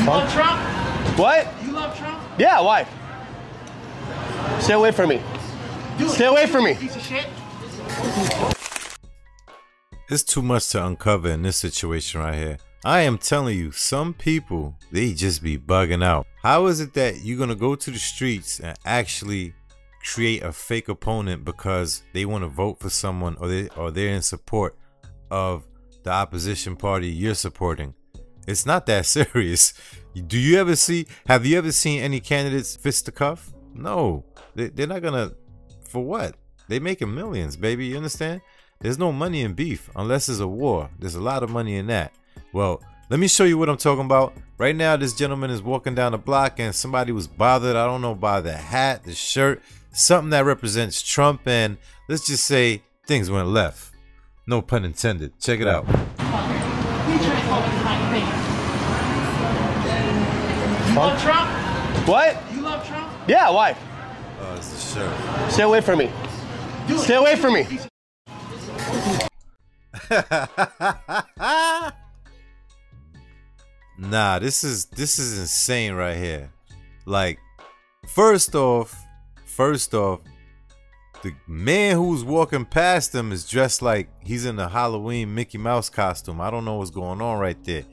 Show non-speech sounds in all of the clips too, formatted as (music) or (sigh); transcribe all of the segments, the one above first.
You love Trump? What? You love Trump? Yeah, why? Stay away from me. Do it. Stay away from me. Piece of shit. It's too much to uncover in this situation right here. I am telling you, some people, they just be bugging out. How is it that you're gonna go to the streets and actually create a fake opponent because they want to vote for someone or they or they're in support of the opposition party you're supporting? It's not that (laughs) serious. Do you ever see have you ever seen any candidates fist the cuff? No. They, they're not gonna for what? They making millions, baby. You understand? There's no money in beef unless there's a war. There's a lot of money in that. Well, let me show you what I'm talking about. Right now, this gentleman is walking down the block and somebody was bothered, I don't know, by the hat, the shirt, something that represents Trump. And let's just say things went left. No pun intended. Check it out. You try talking my. You Huh? love Trump? What? You love Trump? Yeah, why? Oh, it's the shirt. Stay away from me. Do it. Stay away from me. (laughs) nah, this is this is insane right here. Like, first off, first off, the man who's walking past him is dressed like he's in a Halloween Mickey Mouse costume. I don't know what's going on right there.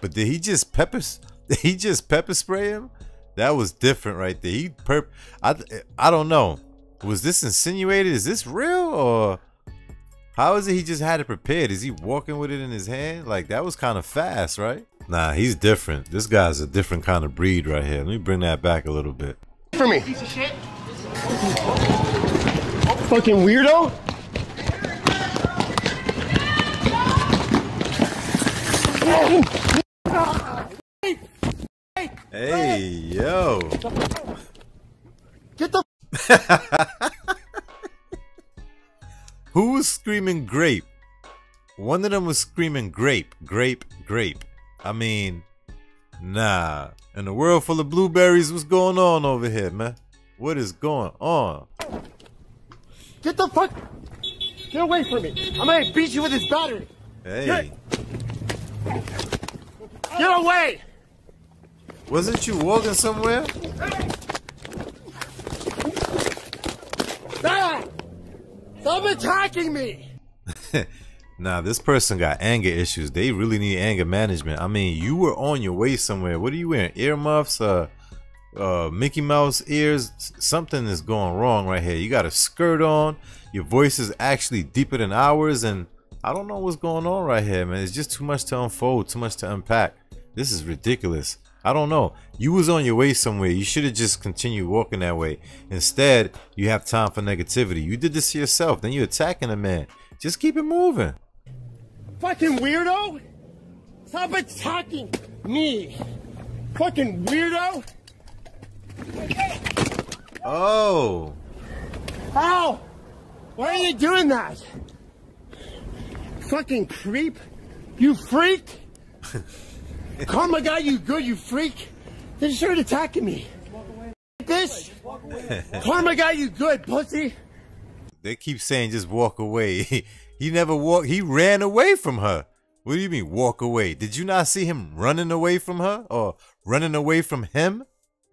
But did he just pepper (laughs) did he just pepper spray him? That was different right there. He perp I I don't know. Was this insinuated? Is this real or how is it he just had it prepared? Is he walking with it in his hand? Like that was kind of fast, right? Nah, he's different. This guy's a different kind of breed right here. Let me bring that back a little bit. For me. Piece of shit. Fucking weirdo. Hey, yo. Get the (laughs) Who was screaming grape? One of them was screaming grape, grape, grape. I mean, nah. In a world full of blueberries, what's going on over here, man? What is going on? Get the fuck. Get away from me. I'm gonna beat you with this battery. Hey, Get away. wasn't you walking somewhere? Ah! Stop attacking me. (laughs) Nah, this person got anger issues. They really need anger management. I mean, you were on your way somewhere. What are you wearing? Earmuffs? Uh, uh, Mickey Mouse ears? Something is going wrong right here. You got a skirt on. Your voice is actually deeper than ours, and I don't know what's going on right here, man. It's just too much to unfold, too much to unpack. This is ridiculous. I don't know. You was on your way somewhere. You should have just continued walking that way. Instead, you have time for negativity. You did this to yourself. Then you're attacking a man. Just keep it moving. Fucking weirdo. Stop attacking me. Fucking weirdo. Oh. Ow! Why are you doing that? Fucking creep. You freak. (laughs) Karma got you good, you freak. They just started attacking me. This. Karma got you good, pussy. They keep saying just walk away. (laughs) he never walked. He ran away from her. What do you mean walk away? Did you not see him running away from her or running away from him?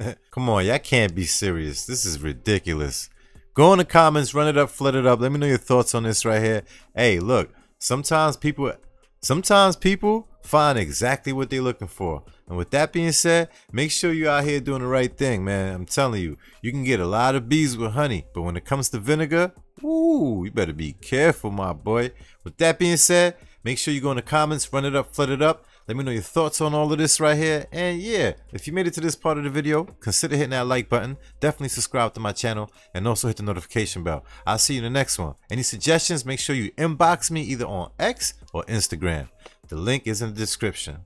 (laughs) Come on, y'all can't be serious. This is ridiculous. Go in the comments, run it up, flood it up. Let me know your thoughts on this right here. Hey, look, sometimes people sometimes people find exactly what they're looking for. And with that being said, make sure you're out here doing the right thing, man. I'm telling you, you can get a lot of bees with honey, but when it comes to vinegar, ooh, you better be careful, my boy. With that being said, make sure you go in the comments, run it up, flood it up. Let me know your thoughts on all of this right here. And yeah, if you made it to this part of the video, consider hitting that like button. Definitely subscribe to my channel and also hit the notification bell. I'll see you in the next one. Any suggestions, make sure you inbox me either on X or Instagram. The link is in the description.